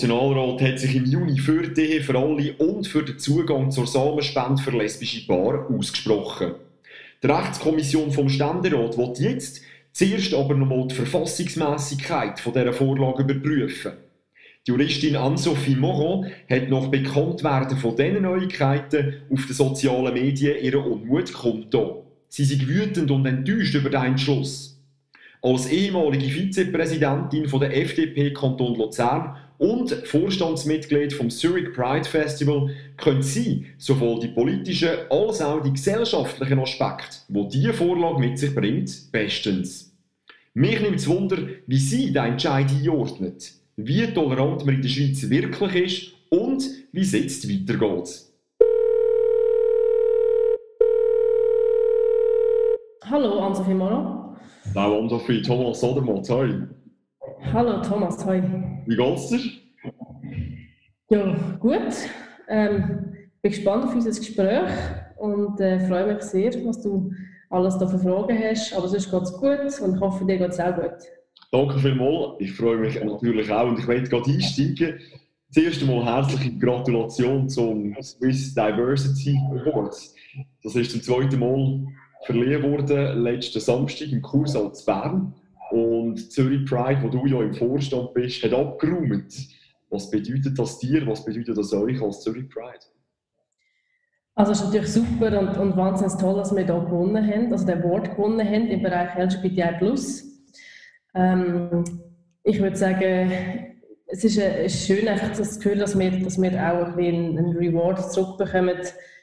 Nationalrat hat sich im Juni für die Ehe für alle und für den Zugang zur Samenspende für lesbische Paare ausgesprochen. Die Rechtskommission vom Ständerat wird jetzt zuerst aber nochmal die Verfassungsmäßigkeit dieser Vorlage überprüfen. Die Juristin Anne-Sophie Moron hat nach Bekanntwerden von diesen Neuigkeiten auf den sozialen Medien ihren Unmut kundgetan. Sie sind wütend und enttäuscht über den Entschluss. Als ehemalige Vizepräsidentin von der FDP Kanton Luzern und Vorstandsmitglied vom Zurich Pride Festival können Sie sowohl die politischen als auch die gesellschaftlichen Aspekte, die diese Vorlage mit sich bringt, bestens. Mich nimmt es Wunder, wie Sie den Entscheid einordnet wie tolerant man in der Schweiz wirklich ist und wie es jetzt weitergeht. Hallo, Ann-Sophie Moro. Hallo, Ann-Sophie, Thomas Sodermott, hi. Hallo, Thomas, hi. Wie geht's dir? Ja, gut. Ähm, bin gespannt auf unser Gespräch und äh, freue mich sehr, was du alles da für Fragen hast. Aber sonst geht es gut und ich hoffe, dir geht es auch gut. Danke vielmals. Ich freue mich natürlich auch und ich möchte gerade einsteigen. Zuerst einmal herzliche Gratulation zum Swiss Diversity Awards. Das ist zum zweiten Mal verliehen worden, letzten Samstag im Kursaal zu Bern. Und Zürich Pride, wo du ja im Vorstand bist, hat abgeräumt. Was bedeutet das dir, was bedeutet das euch als Zürich Pride? Also es ist natürlich super und, und wahnsinnig toll, dass wir hier gewonnen haben, also den Award gewonnen haben im Bereich LGBTI+. Ähm, ich würde sagen, es ist, äh, schön, einfach das Gefühl, dass wir, dass wir auch ein bisschen einen Reward zurückbekommen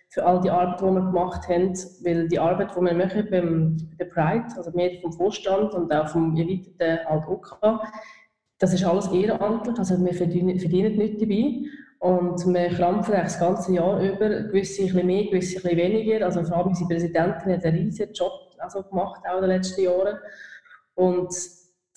für all die Arbeit, die wir gemacht haben. Weil die Arbeit, die wir machen beim der Pride, also wir vom Vorstand und auch vom erweiterten Alt-OK, das ist alles ehrenamtlich, also wir verdienen, nichts dabei. Und wir krampfen das ganze Jahr über, gewisse ein bisschen mehr, gewisse ein bisschen weniger. Also vor allem unsere Präsidentin hat einen riesigen Job also gemacht, auch in den letzten Jahren. Und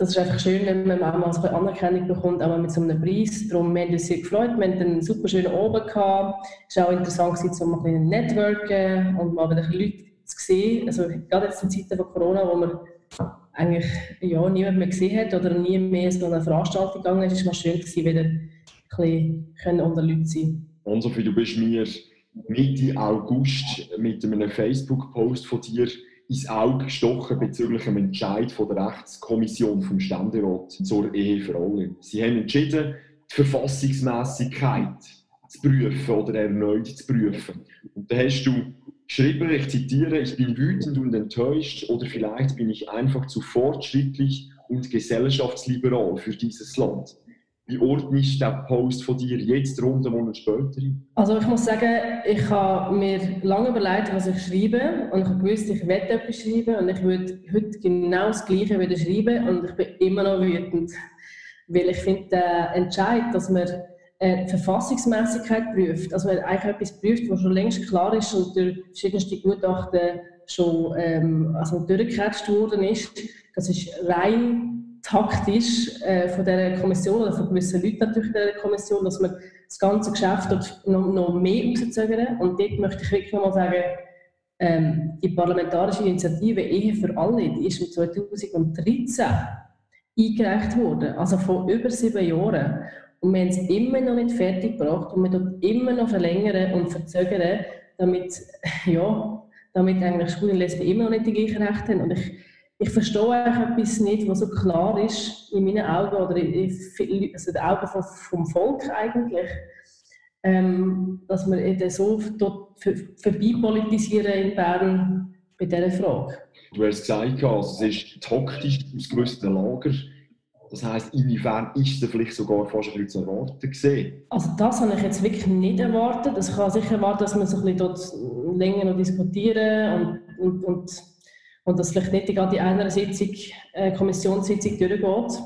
das ist einfach schön, wenn man auch mal so eine Anerkennung bekommt, auch mit so einem Preis. Darum, wir haben uns sehr gefreut. Wir hatten einen super schönen gehabt. Es war auch interessant, mal ein bisschen networken und mal wieder Leute zu sehen. Also, gerade jetzt in Zeiten von Corona, wo man eigentlich ja, niemand mehr gesehen hat oder nie mehr so eine Veranstaltung gegangen ist, ist es schön, sie wieder ein bisschen unter Leuten sein Und Sophie, du bist mir Mitte August mit einem Facebook-Post von dir ins Auge gestochen bezüglich dem Entscheid von der Rechtskommission vom Ständerat zur Ehe für alle. Sie haben entschieden, die Verfassungsmäßigkeit zu prüfen oder erneut zu prüfen. Und da hast du geschrieben, ich zitiere, ich bin wütend und enttäuscht oder vielleicht bin ich einfach zu fortschrittlich und gesellschaftsliberal für dieses Land. Wie ordne ich den Post von dir jetzt rund einen Monat später Also ich muss sagen, ich habe mir lange überlegt, was ich schreibe und ich gewusst, ich werde etwas schreiben und ich würde heute genau das Gleiche wieder schreiben und ich bin immer noch wütend, weil ich finde, der Entscheid, dass man die Verfassungsmäßigkeit prüft, also man eigentlich etwas prüft, was schon längst klar ist und durch verschiedenste Gutachten schon ähm, also durchgecatcht worden ist, das ist rein taktisch äh, von der Kommission oder von gewissen Leuten natürlich der Kommission, dass man das ganze Geschäft noch, noch mehr rauszögern. Und dort möchte ich wirklich nochmal sagen, ähm, die parlamentarische Initiative Ehe für alle, die ist im 2013 eingereicht worden, also vor über sieben Jahren. Und wir haben es immer noch nicht fertig gebracht und wir tun immer noch verlängern und verzögern, damit, ja, damit eigentlich Schwule und Lesben immer noch nicht die gleichen Rechte haben. Und ich, ich verstehe eigentlich etwas nicht, was so klar ist in meinen Augen oder in, also den Augen vom, vom Volk eigentlich, ähm, dass wir eben so dort vorbeipolitisieren in Bern bei dieser Frage. Du hast gesagt, es ist taktisch ausgerüstet Lager. Das heisst, inwiefern ist es vielleicht sogar fast ein bisschen zu erwarten gesehen? Also das habe ich jetzt wirklich nicht erwartet. Ich kann sicher erwarten, dass wir so ein bisschen dort länger noch diskutieren und, und, und und dass vielleicht nicht gerade in einer Sitzung, äh, Kommissionssitzung durchgeht.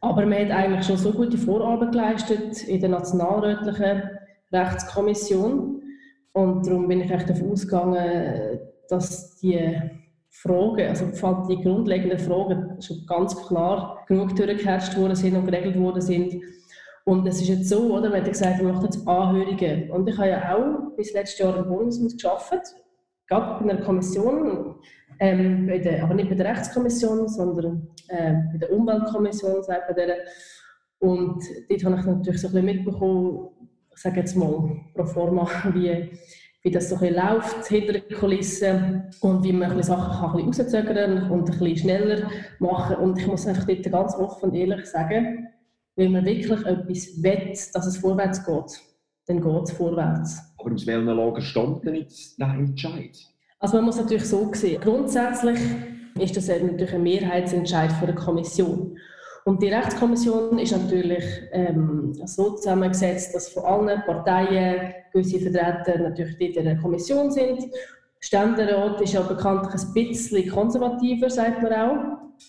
Aber man hat eigentlich schon so gute Vorarbeit geleistet in der nationalrätlichen Rechtskommission und darum bin ich echt davon ausgegangen, dass die Fragen, also die grundlegenden Fragen schon ganz klar genug durchgeherrscht worden sind und geregelt worden sind. Und es ist jetzt so, oder, wenn ich gesagt wir machen jetzt Anhörungen. Und ich habe ja auch bis letztes Jahr im Bundeshaus gearbeitet gerade bei einer Kommission, ähm, bei der, aber nicht bei der Rechtskommission, sondern äh, bei der Umweltkommission, sagt man der. Und dort habe ich natürlich so ein bisschen mitbekommen, sage jetzt mal pro forma, wie, wie das so ein bisschen läuft hinter den Kulissen und wie man ein bisschen Sachen kann ein bisschen und ein bisschen schneller machen. Und ich muss einfach dort ganz offen und ehrlich sagen, wenn man wirklich etwas will, dass es vorwärts geht, dann geht es vorwärts. Aber aus welchem Lager stammt denn jetzt der Entscheid? Also man muss natürlich so sehen, grundsätzlich ist das natürlich ein Mehrheitsentscheid von der Kommission. Und die Rechtskommission ist natürlich ähm, so zusammengesetzt, dass von allen Parteien gewisse Vertreter natürlich in der Kommission sind. Ständerat ist ja bekanntlich ein bisschen konservativer, sagt man auch.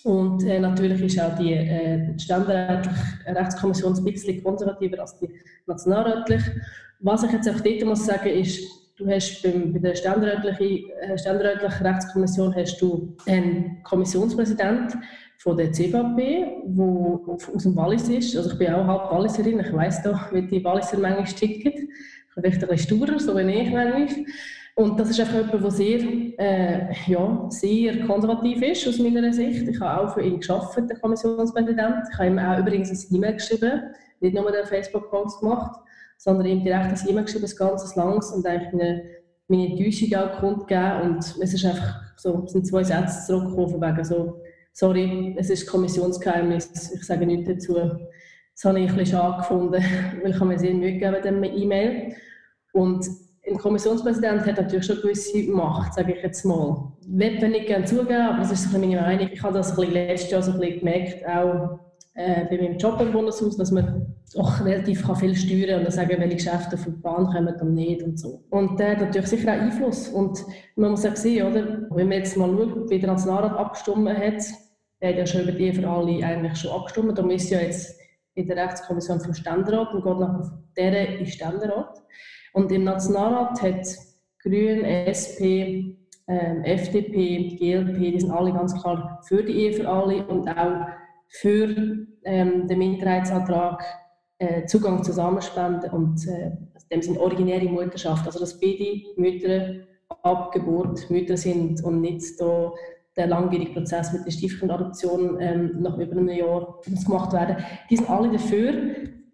Und äh, natürlich ist auch die äh, ständerätliche Rechtskommission ein bisschen konservativer als die nationalrätliche. Was ich jetzt auch dort muss sagen ist, du hast beim, bei der ständerätlichen, äh, ständerätlichen Rechtskommission hast du einen Kommissionspräsident von der CVP, der aus dem Wallis ist. Also ich bin auch halb Walliserin, ich weiss doch, wie die Walliser manchmal ticken. Vielleicht ein bisschen sturer, so wie ich manchmal. Und das ist einfach jemand, der sehr, äh, ja, sehr konservativ ist, aus meiner Sicht. Ich habe auch für ihn geschafft, der Kommissionspräsident. Ich habe ihm auch übrigens ein E-Mail geschrieben, nicht nur den Facebook-Post gemacht, sondern ihm direkt ein E-Mail geschrieben, ein ganzes langes, und eigentlich meine, meine Enttäuschung auch kundgegeben. Und es ist einfach so, es sind zwei Sätze zurückgekommen, von wegen so, sorry, es ist Kommissionsgeheimnis, ich sage nichts dazu. Das habe ich ein bisschen schade gefunden, weil ich mir sehr Mühe gegeben mit E-Mail. Und ein Kommissionspräsident hat natürlich schon gewisse Macht, sage ich jetzt mal. Ich will nicht gerne zugeben, aber das ist so meine Meinung. Ich habe das letztes Jahr so ein bisschen gemerkt, auch äh, bei meinem Job im Bundeshaus, dass man doch relativ kann viel steuern und sagen, welche Geschäfte auf die Bahn kommen und nicht und so. Und der hat natürlich sicher auch Einfluss. Und man muss auch sehen, oder, wenn man jetzt mal schaut, wie der Nationalrat abgestimmt hat, der hat ja schon über die für alle eigentlich schon abgestimmt, darum ist ja jetzt in der Rechtskommission vom Ständerat und geht nach der in Ständerat. Und im Nationalrat hat Grün, SP, ähm, FDP, GLP, die sind alle ganz klar für die Ehe für alle und auch für ähm, den Minderheitsantrag äh, Zugang zu Samenspenden und äh, dem sind originäre Mutterschaft, also dass beide Mütter ab Geburt Mütter sind und nicht da der langwierige Prozess mit der Stiefkindadoption ähm, nach über einem Jahr muss gemacht werden. Die sind alle dafür.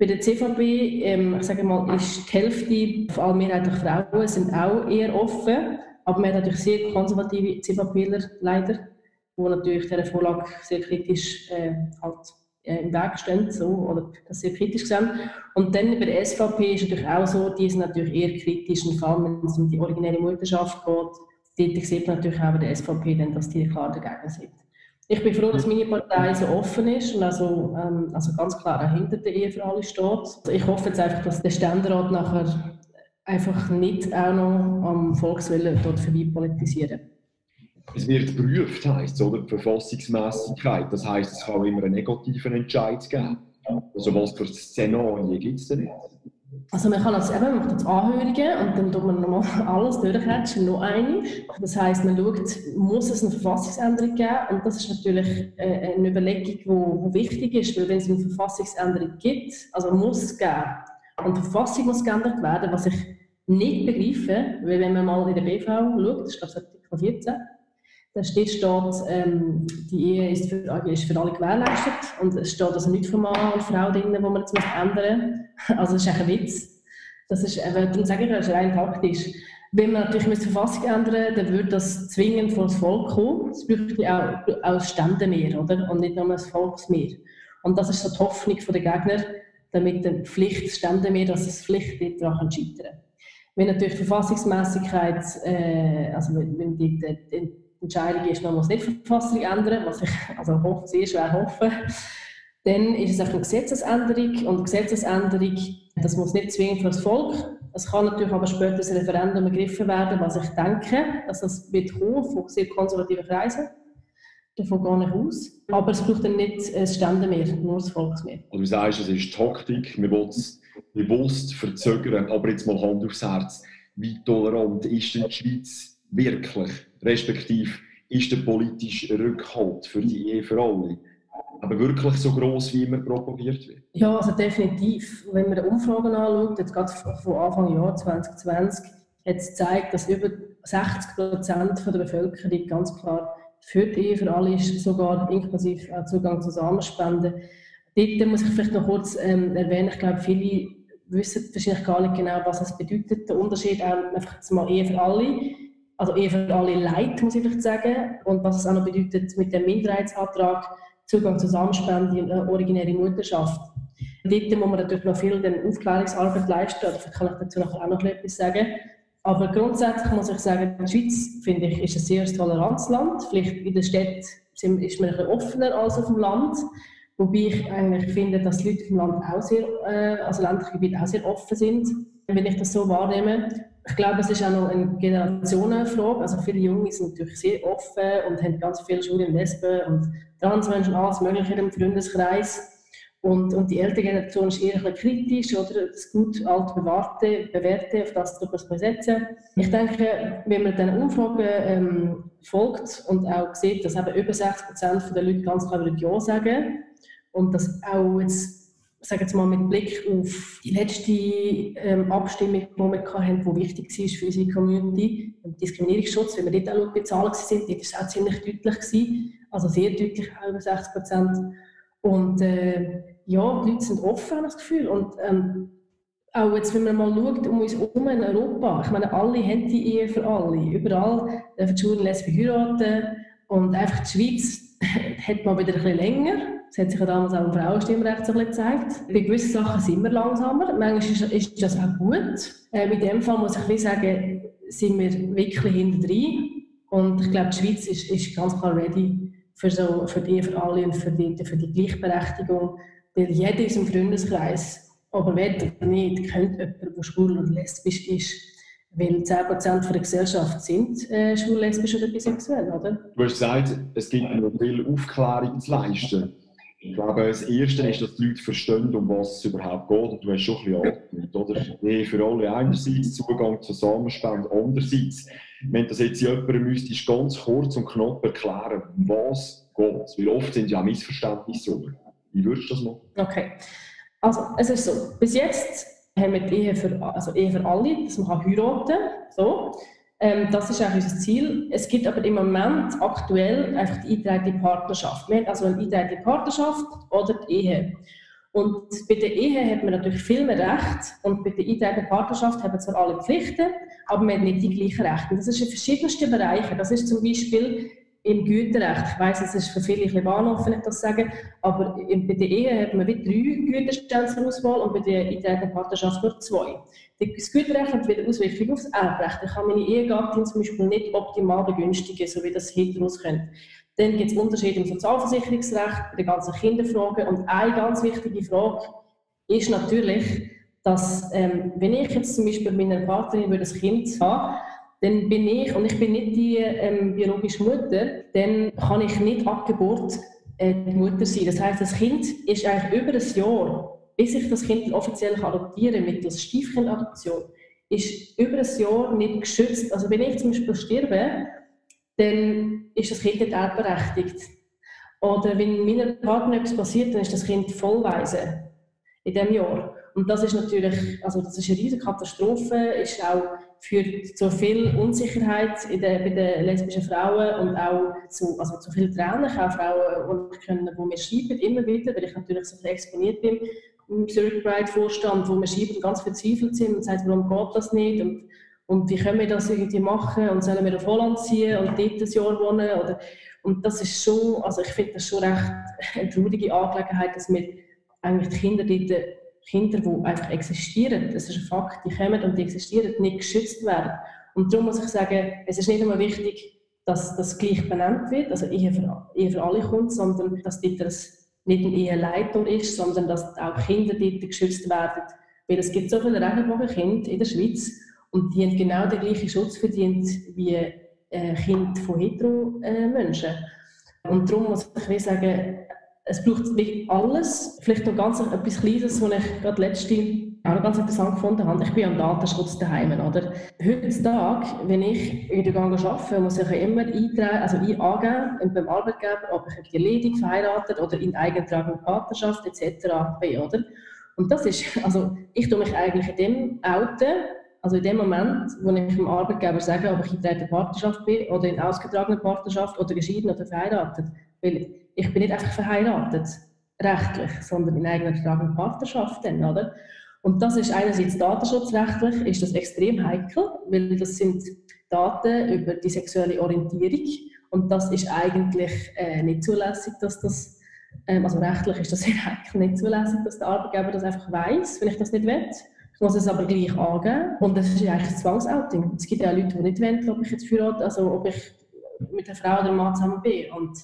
Bei der CVP, ähm, ich mal, ist die Hälfte, vor allem mehrheitlich Frauen, sind auch eher offen. Aber wir haben natürlich sehr konservative CVPler leider, die natürlich dieser Vorlage sehr kritisch äh, halt, äh, im Weg stehen so, oder das sehr kritisch sehen. Und dann bei der SVP ist natürlich auch so, die sind natürlich eher kritisch, vor allem wenn es um die originäre Mutterschaft geht. Dort sieht man natürlich auch bei der SVP, dann, dass die klar dagegen sind. Ich bin froh, dass meine Partei so offen ist und also, ähm, also ganz klar auch hinter der Ehe für alle steht. Ich hoffe jetzt einfach, dass der Ständerat nachher einfach nicht auch noch am Volkswillen dort vorbei politisieren. Es wird geprüft, heisst es, oder? Die Verfassungsmäßigkeit. Das heisst, es kann immer einen negativen Entscheid geben. Also was für Szenarien gibt es denn nicht? Also man kann das eben, man macht jetzt Anhörungen und dann tut man nochmal alles durchhatchen, noch eine. Das heisst, man schaut, muss es eine Verfassungsänderung geben? Und das ist natürlich äh, eine Überlegung, die wichtig ist, weil wenn es eine Verfassungsänderung gibt, also muss es geben, und die Verfassung muss geändert werden, was ich nicht begreife, weil wenn man mal in der BV schaut, das ist glaube ich Artikel 14, da steht, steht ähm, die Ehe ist für, ist für alle gewährleistet und es steht also nicht von Mann und Frau drin, wo man jetzt ändern muss. Also das ist ein Witz. Das ist, äh, darum sage ich, das ist rein taktisch. Wenn man natürlich die Verfassung ändern dann würde das zwingend vor das Volk kommen. Es bräuchte auch, auch Stände mehr, oder? Und nicht nur das Volksmehr. Und das ist so die Hoffnung der Gegner, damit die Pflicht Stände mehr, dass es Pflicht daran scheitern. Wenn natürlich die Verfassungsmäßigkeit, äh, also wenn die, die Entscheidung ist, man muss nicht die Verfassung ändern, was ich also hoffe, sehr schwer hoffe, dann ist es einfach eine Gesetzesänderung und Gesetzesänderung, das muss nicht zwingend für das Volk. Es kann natürlich aber später das Referendum ergriffen werden, was ich denke, dass das wird kommen von sehr konservativen Kreisen. Davon gehe ich aus. Aber es braucht dann nicht ein Stände mehr, nur das Volksmehr. Also du sagst, es ist Taktik, man will es bewusst verzögern, aber jetzt mal Hand aufs Herz. Wie tolerant ist denn die Schweiz wirklich? Respektive ist der politische Rückhalt für die Ehe für alle aber wirklich so groß wie immer propagiert wird? Ja, also definitiv. Wenn man die Umfragen anschaut, jetzt gerade von Anfang Jahr 2020, hat es gezeigt, dass über 60 Prozent der Bevölkerung ganz klar für die Ehe für alle ist, sogar inklusive Zugang zu Samenspenden. dort muss ich vielleicht noch kurz ähm, erwähnen, ich glaube, viele wissen wahrscheinlich gar nicht genau, was es bedeutet, der Unterschied auch einfach mal Ehe für alle, also Ehe für alle Leid, muss ich vielleicht sagen, und was es auch noch bedeutet mit dem Minderheitsantrag, Zugang zur Samenspende und äh, originäre Mutterschaft. Dort muss man natürlich noch viel Aufklärungsarbeit leisten, oder vielleicht kann ich dazu auch noch etwas sagen. Aber grundsätzlich muss ich sagen, die Schweiz, finde ich, ist ein sehr tolerantes Land. Vielleicht in der Stadt ist man ein bisschen offener als auf dem Land. Wobei ich eigentlich finde, dass die Leute im Land auch sehr, äh, also ländliche Gebiete auch sehr offen sind, wenn ich das so wahrnehme. Ich glaube, es ist auch noch eine Generationenfrage. Also viele Junge sind natürlich sehr offen und haben ganz viele Schulen Lesben und Transmenschen, alles Mögliche im Freundeskreis. Und, und die ältere Generation ist eher ein kritisch oder das gut alte Bewahrte, bewährte, auf das drüber zu besetzen. Ich denke, wenn man diesen Umfragen ähm, folgt und auch sieht, dass eben über 60 Prozent der Leute ganz klar Ja sagen und dass auch jetzt sage jetzt mal mit Blick auf die letzte ähm, Abstimmung, die wir hatten, die wichtig war für unsere Community, im Diskriminierungsschutz, wenn wir dort auch schauen, die Zahlen sind, dort war es auch ziemlich deutlich, gewesen, also sehr deutlich, über 60 Prozent. Und äh, ja, die Leute sind offen, habe ich das Gefühl. Und ähm, auch jetzt, wenn man mal schaut, um uns herum in Europa, ich meine, alle haben die Ehe für alle. Überall dürfen die Schulen lesbisch heiraten. Und einfach die Schweiz hat mal wieder ein bisschen länger. Das hat sich ja damals auch im Frauenstimmrecht so ein bisschen gezeigt. Bei gewissen Sachen sind wir langsamer. Manchmal ist, das auch gut. Äh, in dem Fall muss ich sagen, sind wir wirklich hinter drin. Und ich glaube, die Schweiz ist, ist ganz klar ready für, so, für die, für alle und für die, für die Gleichberechtigung. Weil jeder in unserem Freundeskreis, aber will oder nicht, kennt jemanden, der schwul und lesbisch ist. Weil 10% der Gesellschaft sind äh, schwul, lesbisch oder bisexuell, oder? Du hast gesagt, es gibt noch viel Aufklärung zu leisten. Ich glaube, das Erste ist, dass die Leute verstehen, um was es überhaupt geht. Und du hast schon ein bisschen angedeutet, oder? Ehe für alle einerseits, Zugang zur Samenspende andererseits. Wenn das jetzt jemandem müsstest, ganz kurz und knapp erklären, was geht. Weil oft sind ja Missverständnisse so. Wie würdest du das machen? Okay. Also, es ist so, bis jetzt haben wir die Ehe für, also Ehe für alle, dass man heiraten kann. So. Ähm, das ist auch unser Ziel. Es gibt aber im Moment aktuell einfach die eingetragene Partnerschaft. Wir haben also eine eingetragene Partnerschaft oder die Ehe. Und bei der Ehe hat man natürlich viel mehr Recht und bei der eingetragenen Partnerschaft haben zwar alle Pflichten, aber wir haben nicht die gleichen Rechte. Das ist in verschiedensten Bereichen. Das ist zum Beispiel im Güterrecht, ich weiss, es ist für viele ein bisschen Bahnhof, wenn ich das sage, aber bei der Ehe hat man wie drei Güterstellen zur Auswahl und bei der eintragenden Partnerschaft nur zwei. Das Güterrecht hat wieder Auswirkungen aufs Erbrecht. Ich kann meine Ehegattin zum Beispiel nicht optimal begünstigen, so wie das Heteros können. Dann gibt es Unterschiede im Sozialversicherungsrecht, bei den ganzen Kinderfragen und eine ganz wichtige Frage ist natürlich, dass ähm, wenn ich jetzt zum Beispiel meiner Partnerin würde ein Kind haben dann bin ich, und ich bin nicht die ähm, biologische Mutter, dann kann ich nicht ab Geburt äh, die Mutter sein. Das heißt, das Kind ist eigentlich über ein Jahr, bis ich das Kind offiziell adoptieren kann, mittels Stiefkindadoption, ist über ein Jahr nicht geschützt. Also wenn ich zum Beispiel sterbe, dann ist das Kind nicht erbberechtigt. Oder wenn meiner Partner etwas passiert, dann ist das Kind vollweise in diesem Jahr. Und das ist natürlich, also das ist eine riesige Katastrophe, ist auch führt zu viel Unsicherheit in der, bei den lesbischen Frauen und auch zu, also zu viel Tränen. Ich habe Frauen, die, können, die mir schreiben, immer wieder, weil ich natürlich so exponiert bin im Zurich Pride Vorstand, wo mir schreiben, ganz verzweifelt sind und sagen, warum geht das nicht und, und wie können wir das irgendwie machen und sollen wir auf Holland ziehen und dort ein Jahr wohnen oder, und das ist schon, also ich finde das schon recht eine traurige Angelegenheit, dass wir eigentlich die Kinder dort Kinder, die einfach existieren, das ist ein Fakt, die kommen und die existieren, nicht geschützt werden. Und darum muss ich sagen, es ist nicht immer wichtig, dass das gleich benannt wird, also Ehe für, Ehe für alle kommt, sondern dass das nicht eine Eheleitung ist, sondern dass auch Kinder dort geschützt werden. Weil es gibt so viele Regenbogenkinder in der Schweiz und die haben genau den gleichen Schutz verdient wie äh, Kinder von hetero äh, Menschen. Und darum muss ich sagen, es braucht wirklich alles. Vielleicht noch ganz etwas Kleines, was ich gerade letzte auch ganz interessant gefunden habe. Ich bin am Datenschutz daheim, oder? Heutzutage, wenn ich wieder arbeite, muss ich immer eintragen, also angeben beim Arbeitgeber, ob ich ledig, verheiratet oder in eingetragener Partnerschaft etc. bin, oder? Und das ist, also ich tue mich eigentlich in dem outen, also in dem Moment, wo ich dem Arbeitgeber sage, ob ich in der Partnerschaft bin oder in ausgetragener Partnerschaft oder geschieden oder verheiratet. Weil ich bin nicht einfach verheiratet. rechtlich, sondern in eigener tragenden Partnerschaft dann, oder? Und das ist einerseits datenschutzrechtlich ist das extrem heikel, weil das sind Daten über die sexuelle Orientierung und das ist eigentlich äh, nicht zulässig, dass das, ähm, also rechtlich ist das sehr heikel nicht zulässig, dass der Arbeitgeber das einfach weiß, wenn ich das nicht will. Ich muss es aber gleich angeben und das ist eigentlich ein Zwangsouting. Es gibt ja auch Leute, die nicht wollen, ob ich jetzt heirate, also ob ich mit einer Frau oder einem Mann zusammen bin und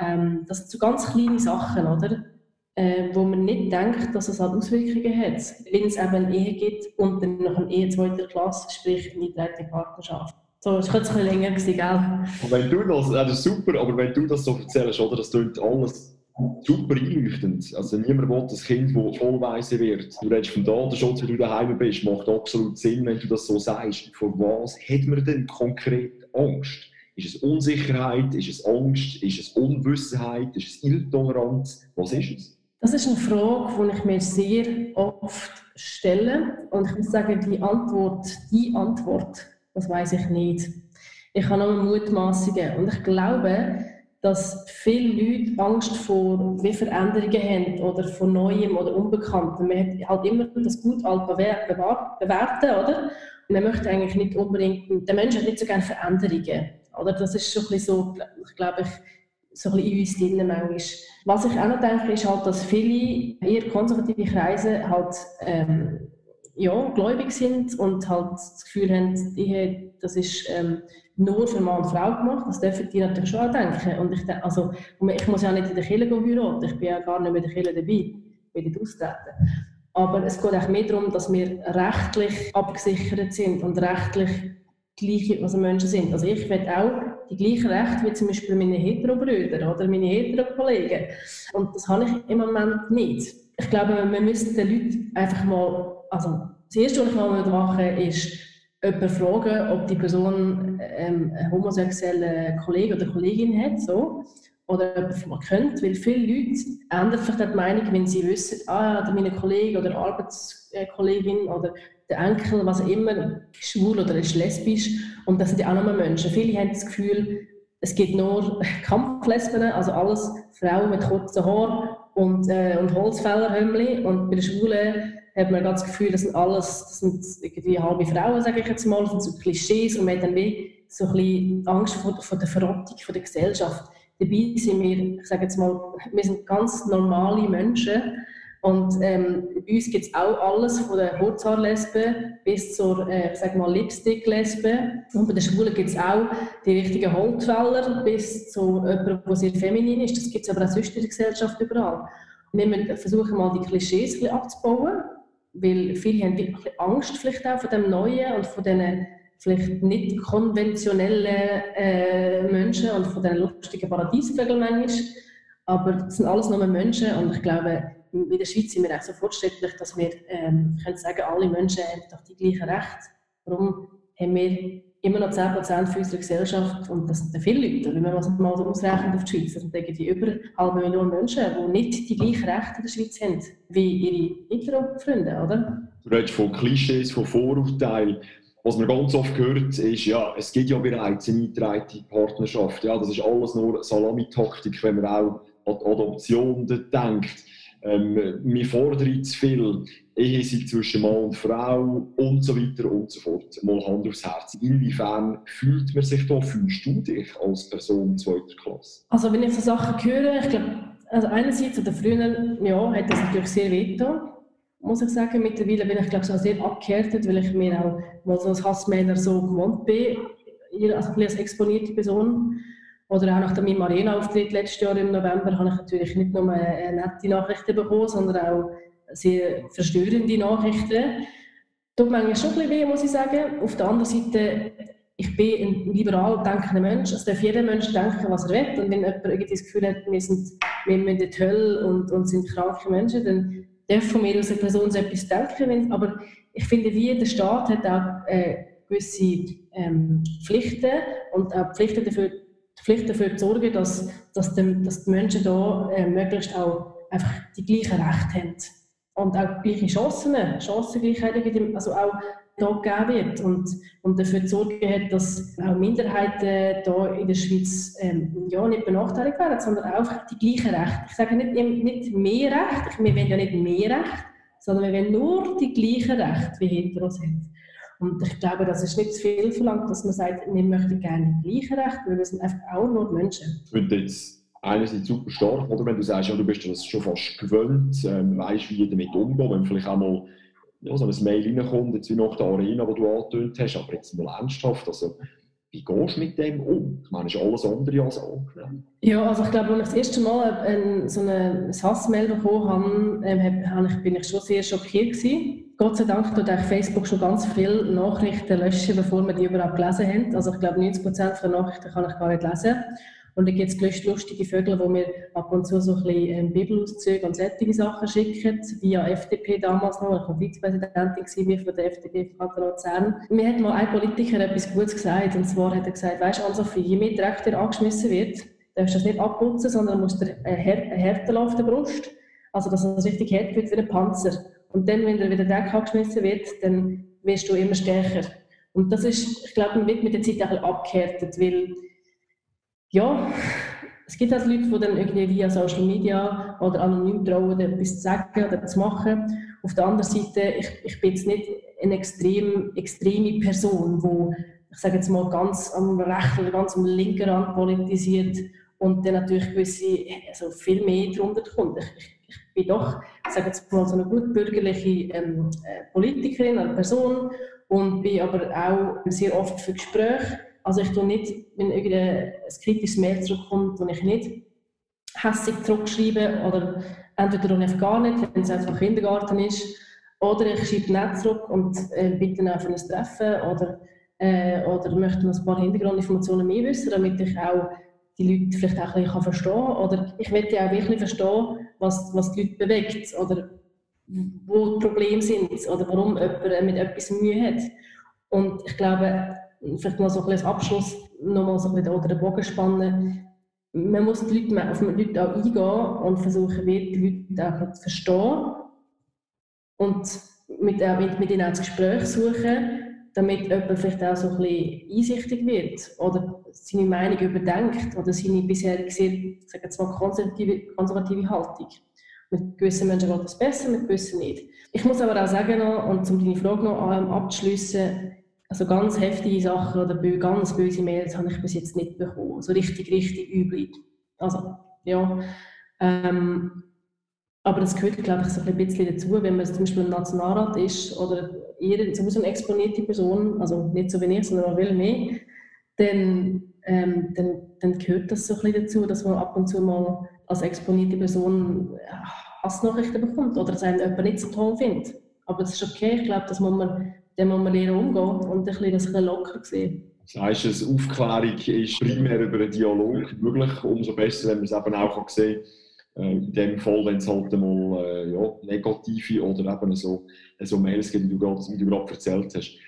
ähm, das sind so ganz kleine Sachen, oder? Äh, wo man nicht denkt, dass es halt Auswirkungen hat, wenn es eben eine Ehe gibt und dann noch eine Ehe zweiter Klasse, sprich eine geteilte Partnerschaft. So, es könnte ein länger gewesen, gell? Und wenn du das, das super, aber wenn du das so erzählst, oder, das klingt alles super einleuchtend. Also niemand will das Kind, das vollweise wird. Du redest vom Datenschutz, wenn du daheim bist, macht absolut Sinn, wenn du das so sagst. Vor was hat man denn konkret Angst? Ist es Unsicherheit? Ist es Angst? Ist es Unwissenheit? Ist es Intoleranz? Was ist es? Das ist eine Frage, die ich mir sehr oft stelle. Und ich muss sagen, die Antwort, die Antwort, das weiß ich nicht. Ich habe noch Mutmaßungen. Und ich glaube, dass viele Leute Angst vor wie Veränderungen haben oder vor Neuem oder Unbekanntem. Man hat halt immer das Gut alt bewerten, oder? Und man möchte eigentlich nicht unbedingt, der Mensch hat nicht so gerne Veränderungen. Oder? Das ist schon ein so, glaube, ich, so ein bisschen in uns drin manchmal. Was ich auch noch denke, ist halt, dass viele eher konservative Kreise halt ähm, ja, gläubig sind und halt das Gefühl haben, die, das ist ähm, nur für Mann und Frau gemacht. Das dürfen die natürlich schon auch denken. Und ich, also, ich muss ja nicht in der Kirche heiraten, ich bin ja gar nicht in der Kirche dabei, will nicht austreten. Aber es geht auch mehr darum, dass wir rechtlich abgesichert sind und rechtlich gleiche also Menschen sind. Also ich will auch die gleichen Rechte wie zum Beispiel meine Hetero-Brüder oder meine Hetero-Kollegen. Und das habe ich im Moment nicht. Ich glaube, wir müssen den Leuten einfach mal, also das Erste, was ich mal machen ist, jemanden fragen, ob die Person ähm, einen homosexuellen Kollegen oder Kollegin hat, so. oder ob man könnte, weil viele Leute ändern vielleicht die Meinung, wenn sie wissen, ah, meine Kollege oder Arbeitskollegin oder der Enkel, was immer, schwul oder ist lesbisch. Und das sind ja auch nochmal Menschen. Viele haben das Gefühl, es gibt nur Kampflesben, also alles Frauen mit kurzen Haaren und, äh, und Holzfällerhömmli. Und bei den Schwulen hat man das Gefühl, das sind alles, das sind irgendwie halbe Frauen, sage ich jetzt mal, das sind so Klischees und man hat dann wie so ein bisschen Angst vor, vor der Verrottung der Gesellschaft. Dabei sind wir, ich sage jetzt mal, wir sind ganz normale Menschen und ähm, bei uns gibt es auch alles, von der Kurzhaarlesbe bis zur, äh, Lipstick-Lesbe. Und bei den Schwulen gibt es auch die richtigen Holzfäller bis zu jemandem, der sehr feminin ist. Das gibt es aber auch sonst in der Gesellschaft überall. Und wir versuchen mal die Klischees ein abzubauen, weil viele haben wirklich Angst vielleicht auch von dem Neuen und von diesen vielleicht nicht konventionellen äh, Menschen und von diesen lustigen Paradiesvögeln. Aber das sind alles nur Menschen und ich glaube, in der Schweiz sind wir auch so fortschrittlich, dass wir ähm, können sagen, alle Menschen haben doch die gleichen Rechte. Warum haben wir immer noch 10% für unsere Gesellschaft und das sind viele Leute, wenn man das mal so ausrechnet auf die Schweiz, das sind irgendwie über halbe Million Menschen, die nicht die gleichen Rechte in der Schweiz haben wie ihre Hetero-Freunde, oder? Du redest von Klischees, von Vorurteilen. Was man ganz oft hört, ist, ja, es gibt ja bereits eine eingetragene Partnerschaft. Ja, das ist alles nur Salamitaktik, wenn man auch an die Adoption denkt ähm, wir fordern zu viel, Ehe sei zwischen Mann und Frau und so weiter und so fort. Mal Hand aufs Herz. Inwiefern fühlt man sich da, fühlst du dich als Person zweiter Klasse? Also wenn ich so Sachen höre, ich glaube, also einerseits oder früher, ja, hat das natürlich sehr wehgetan muss ich sagen. Mittlerweile bin ich glaube ich, sehr abgehärtet, weil ich mir auch mal so als Hassmänner so gewohnt bin, also als exponierte Person. Oder auch nach meinem Arena-Auftritt letztes Jahr im November habe ich natürlich nicht nur nette Nachrichten bekommen, sondern auch sehr verstörende Nachrichten. Tut manchmal schon ein bisschen weh, muss ich sagen. Auf der anderen Seite, ich bin ein liberal denkender Mensch. Es darf jeder Mensch denken, was er will. Und wenn jemand irgendwie das Gefühl hat, wir, sind, wir in die Hölle und, und sind kranke Menschen, dann darf von mir eine Person so etwas denken. Aber ich finde, wie der Staat hat auch äh, gewisse ähm, Pflichten und auch Pflichten dafür Pflicht dafür zu sorgen, dass, dass, die, dass die Menschen da äh, möglichst auch einfach die gleichen Rechte haben. Und auch gleiche Chancen, Chancengleichheit, also auch da gegeben wird und, und dafür sorgen hat, dass auch Minderheiten hier in der Schweiz ähm, ja, nicht benachteiligt werden, sondern auch die gleichen Rechte. Ich sage nicht, nicht mehr Recht, wir wollen ja nicht mehr Recht, sondern wir wollen nur die gleichen Rechte wie hinter uns haben. Und ich glaube, das ist nicht zu viel verlangt, dass man sagt, wir möchten gerne die gleichen Rechte, weil wir sind einfach auch nur Menschen. Und jetzt einerseits super stark, oder wenn du sagst, ja, du bist das schon fast gewöhnt, ähm, weißt, wie damit umgehen, wenn vielleicht auch mal ja, so ein Mail reinkommt, jetzt wie nach der Arena, die du angetönt hast, aber jetzt mal ernsthaft, also wie gehst du mit dem um? Ich meine, ist alles andere als angenehm. Ja, also ich glaube, als ich das erste Mal ein, so eine Hassmail bekommen habe, ähm, ich, bin ich schon sehr schockiert gewesen. Gott sei Dank tut Facebook schon ganz viele Nachrichten löschen, bevor wir die überhaupt gelesen haben. Also ich glaube, 90 Prozent der Nachrichten kann ich gar nicht lesen. Und dann gibt es lustige Vögel, wo wir ab und zu so ein bisschen ähm, Bibelauszüge und solche Sachen schicken, via FDP damals noch, ich war Vizepräsidentin von der FDP von Luzern. Mir hat mal ein Politiker etwas Gutes gesagt, und zwar hat er gesagt, weißt du, Ann-Sophie, je mehr Dreck dir angeschmissen wird, darfst du das nicht abputzen, sondern musst dir eine Härte auf der Brust, also dass es richtig hart wird wie ein Panzer. Und dann, wenn wieder Dreck angeschmissen wird, dann wirst du immer stärker. Und das ist, ich glaube, man wird mit der Zeit auch abgehärtet, weil ja, es gibt halt Leute, die dann irgendwie via Social Media oder anonym trauen, etwas zu sagen oder zu machen. Auf der anderen Seite, ich, ich bin jetzt nicht eine extrem, extreme Person, die, ich sage jetzt mal, ganz am rechten oder ganz am linken Rand politisiert und dann natürlich gewisse, also viel mehr darunter kommt. Ich, ich, ich bin doch, ich sage jetzt mal, so eine gut bürgerliche ähm, äh, Politikerin oder Person und bin aber auch sehr oft für Gespräche. Also ich tue nicht, wenn irgendein kritisches Mail zurückkommt, und ich nicht hässlich zurückschreibe oder entweder einfach gar nicht, wenn es einfach Kindergarten ist, oder ich schreibe nicht zurück und äh, bitte auch für ein Treffen oder, äh, oder möchte noch ein paar Hintergrundinformationen mehr wissen, damit ich auch die Leute vielleicht auch ein bisschen verstehen kann. Oder ich möchte auch wirklich verstehen, was, was die Leute bewegt oder wo die Probleme sind oder warum jemand mit etwas Mühe hat. Und ich glaube, vielleicht noch so ein bisschen als Abschluss nochmal so ein bisschen oder den Bogen spannen. Man muss die Leute, auf die Leute auch eingehen und versuchen, die Leute auch zu verstehen und mit, mit, mit ihnen auch das Gespräch suchen, damit jemand vielleicht auch so ein bisschen einsichtig wird oder seine Meinung überdenkt oder seine bisherige, sehr, sagen wir mal, konservative, konservative Haltung. Mit gewissen Menschen geht das besser, mit gewissen nicht. Ich muss aber auch sagen, noch, und um deine Frage noch abzuschließen, also ganz heftige Sachen oder ganz böse Mails habe ich bis jetzt nicht bekommen. So richtig, richtig übel. Also, ja. Ähm, aber das gehört, glaube ich, so ein bisschen dazu, wenn man zum Beispiel im Nationalrat ist oder ihr, sowieso eine exponierte Person, also nicht so wie ich, sondern auch viel mehr, dann, ähm, dann, dann gehört das so ein bisschen dazu, dass man ab und zu mal als exponierte Person Hassnachrichten bekommt oder dass einen jemand nicht so toll findet. Aber das ist okay, ich glaube, das muss man dann muss man lernen umgehen und ein bisschen, das ein bisschen locker sehen. Das heisst, eine Aufklärung ist primär über einen Dialog möglich, umso besser, wenn man es eben auch sehen kann. Äh, in dem Fall, wenn es halt einmal äh, ja, negative oder eben so, so Mails gibt, wie du gerade erzählt hast.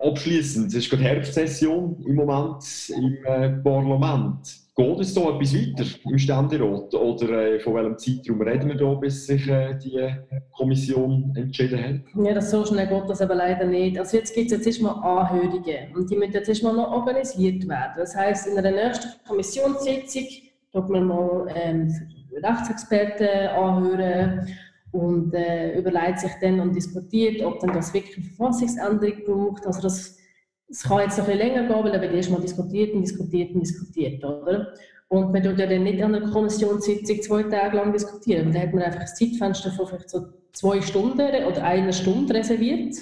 Abschließend, es ist gerade Herbstsession im Moment im äh, Parlament. Geht es da etwas weiter im Ständerat? Oder äh, von welchem Zeitraum reden wir da, bis sich äh, die Kommission entschieden hat? Ja, das so schnell geht das aber leider nicht. Also jetzt gibt es jetzt erstmal Anhörungen und die müssen jetzt erstmal noch organisiert werden. Das heisst, in der nächsten Kommissionssitzung wird man mal ähm, Rechtsexperten anhören und äh, überlegt sich dann und diskutiert, ob dann das wirklich eine Verfassungsänderung braucht. Also das es kann jetzt noch ein bisschen länger gehen, weil da erstmal diskutiert und diskutiert und diskutiert, oder? Und man tut ja dann nicht an einer Kommissionssitzung zwei Tage lang diskutieren. Da hat man einfach ein Zeitfenster von vielleicht so zwei Stunden oder einer Stunde reserviert.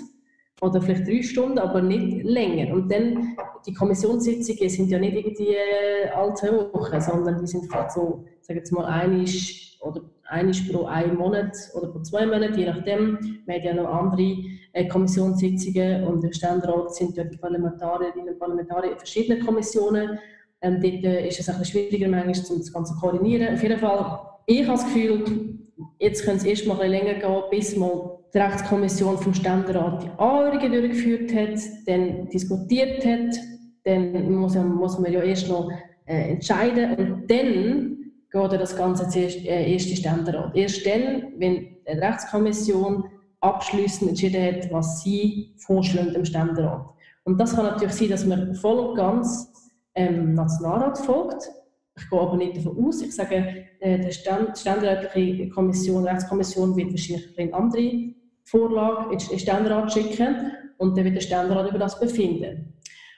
Oder vielleicht drei Stunden, aber nicht länger. Und dann, die Kommissionssitzungen sind ja nicht irgendwie äh, alle zwei Wochen, sondern die sind vielleicht so, sagen wir mal, einisch oder einisch pro einen Monat oder pro zwei Monate, je nachdem. Wir haben ja noch andere äh, Kommissionssitzungen und im Ständerat sind ja die Parlamentarierinnen und Parlamentarier in verschiedenen Kommissionen. Ähm, dort äh, ist es ein schwieriger manchmal, um das Ganze zu koordinieren. Auf jeden Fall, ich habe das Gefühl, jetzt könnte es erst mal ein länger gehen, bis mal die Rechtskommission vom Ständerat die Anhörungen durchgeführt hat, dann diskutiert hat, dann muss, muss man ja erst noch äh, entscheiden und dann geht das Ganze äh, erste Ständerat. Erst dann, wenn die Rechtskommission abschließend entschieden hat, was sie vorschlagen im Ständerat. Und das kann natürlich sein, dass man voll und ganz ähm, Nationalrat folgt. Ich gehe aber nicht davon aus. Ich sage, äh, die Ständerätliche Kommission, Rechtskommission wird wahrscheinlich eine andere Vorlage in den Ständerat schicken und dann wird der Ständerat über das befinden.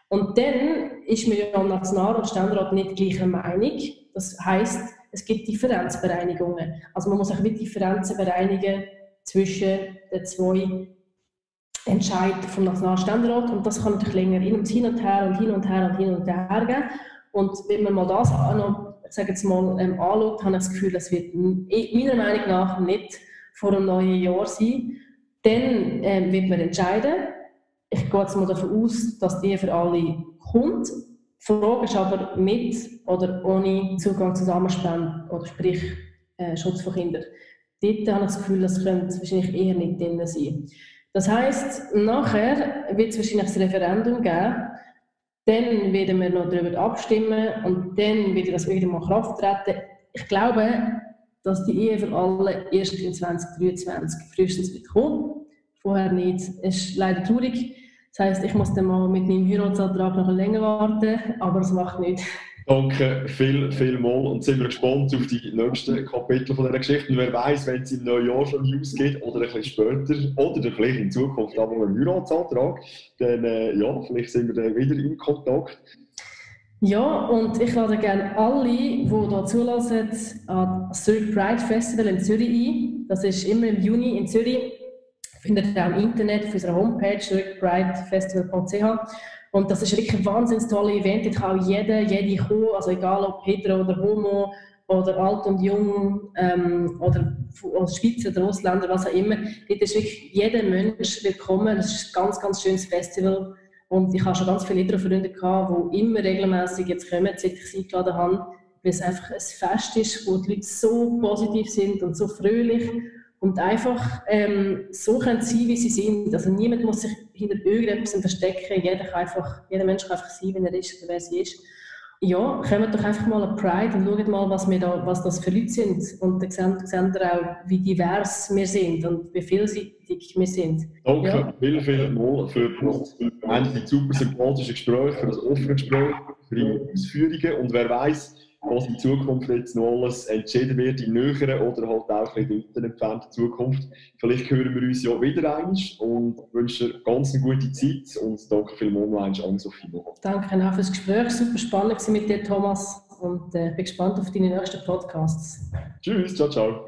Und dann ist man ja am Nationalrat und Ständerat nicht gleicher Meinung. Das heißt, es gibt Differenzbereinigungen. Also man muss auch mit Differenzen bereinigen zwischen den zwei Entscheidungen vom Nationalständerat und das kann natürlich länger hin und hin und her und hin und her und hin und her gehen. Und wenn man mal das noch, ich sage jetzt mal, ähm, anschaut, habe ich das Gefühl, das wird meiner Meinung nach nicht vor einem neuen Jahr sein. Dann ähm, wird man entscheiden, ich gehe jetzt mal davon aus, dass die für alle kommt. Die Frage ist aber mit oder ohne Zugang zu Samenspenden oder sprich äh, Schutz von Kindern. Dort habe ich das Gefühl, das könnte wahrscheinlich eher nicht drin sein. Das heisst, nachher wird es wahrscheinlich das Referendum geben, dann werden wir noch darüber abstimmen und dann wird das irgendwann mal Kraft treten. Ich glaube, dass die Ehe für alle erst in 2023 frühestens wird kommen vorher nicht. Es ist leider traurig. Das heisst, ich muss dann mal mit meinem Heiratsantrag noch länger warten, aber es macht nichts. Danke viel, viel mal und sind wir gespannt auf die nächsten Kapitel von dieser Geschichte. Und wer weiß, wenn es im neuen Jahr schon News gibt oder ein bisschen später oder vielleicht in Zukunft auch mal einen Heiratsantrag, dann äh, ja, vielleicht sind wir dann wieder in Kontakt. Ja, und ich lade gerne alle, die hier zulassen, an das Zurich Pride Festival in Zürich ein. Das ist immer im Juni in Zürich findet ihr auch im Internet auf unserer Homepage bridefestival.ch. Und das ist wirklich ein wahnsinnig tolles Event. Da kann auch jeder, jede kommen, also egal ob hetero oder homo oder alt und jung ähm, oder als Schweizer oder Ausländer, was auch immer. Dort ist wirklich jeder Mensch willkommen. Das ist ein ganz, ganz schönes Festival. Und ich habe schon ganz viele Freunde gehabt, die immer regelmäßig jetzt kommen, seit ich sie eingeladen habe, weil es einfach ein Fest ist, wo die Leute so positiv sind und so fröhlich und einfach ähm, so können sein, wie sie sind. Also niemand muss sich hinter irgendetwas verstecken. Jeder, kann einfach, jeder Mensch kann einfach sein, wie er ist oder wer sie ist. Ja, kommt doch einfach mal an Pride und schaut mal, was, wir da, was das für Leute sind. Und dann sehen, sehen ihr auch, wie divers wir sind und wie vielseitig wir sind. Danke ja. viel, viel mal für das super sympathische Gespräch, für das offene Gespräch, für die Ausführungen. Und wer weiß, was in Zukunft jetzt noch alles entschieden wird, in näheren oder halt auch in weiter entfernter Zukunft. Vielleicht hören wir uns ja wieder eins und wünsche dir ganz eine gute Zeit und danke vielmals noch an Sophie. Danke auch für das Gespräch, super spannend mit dir, Thomas, und äh, bin gespannt auf deine nächsten Podcasts. Tschüss, ciao, ciao.